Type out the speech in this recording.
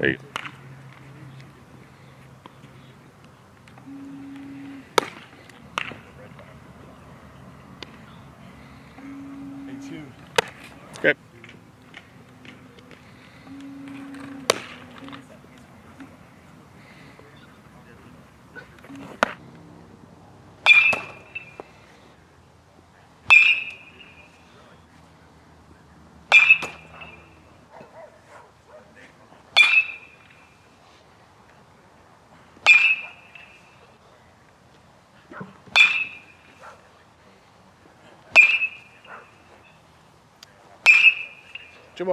Eight. Okay. 这不